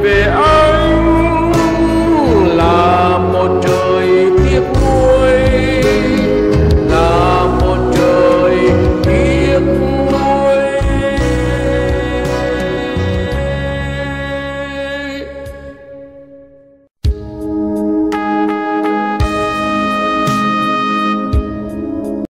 về anh là một trời tiếc nuối.